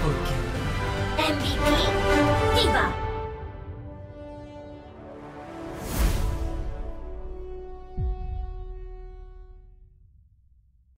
Double. MVP.